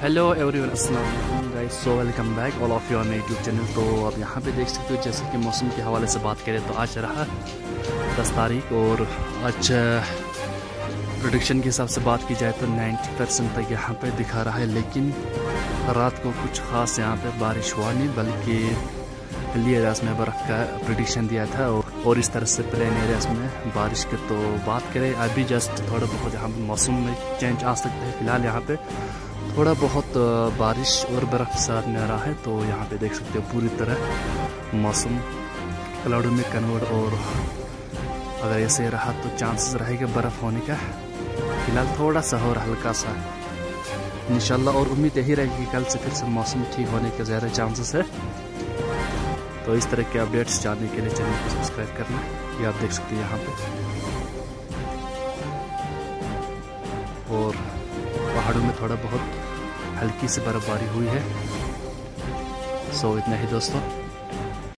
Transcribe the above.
Hello everyone अस्सलाम guys so welcome back all of you on YouTube channel तो आप यहाँ पे देख सकते हो, जैसे कि मौसम के हवाले से बात करें तो आज रहा दस तारीख और आज प्रोडिक्शन के हिसाब से बात की जाए तो 90 परसेंट तक यहाँ पे दिखा रहा है। लेकिन रात को कुछ ख़ास यहाँ पे बारिश हुआ नहीं, बल्कि एरियाज़ में बर्फ़ का प्रडिक्शन दिया था और इस तरह से प्लेन एरियाज़ में बारिश की तो बात करें। अभी जस्ट थोड़ा बहुत यहाँ मौसम में चेंज आ सकते हैं। फ़िलहाल यहाँ पे थोड़ा बहुत बारिश और बर्फ़ साथ में आ रहा है तो यहाँ पे देख सकते हो पूरी तरह मौसम क्लाउडों में कन्वर्ट और अगर ऐसे रहा तो चांसेस रहेगा बर्फ़ होने का। फ़िलहाल थोड़ा सा और हल्का सा। इंशाल्लाह और उम्मीद यही रहेगी कि कल से फिर से मौसम ठीक होने के ज़्यादा चांसेस है। तो इस तरह के अपडेट्स जानने के लिए चैनल को सब्सक्राइब करना, ये आप देख सकते हैं यहाँ पे। और पहाड़ों में थोड़ा बहुत हल्की सी बर्फबारी हुई है। सो इतना ही दोस्तों।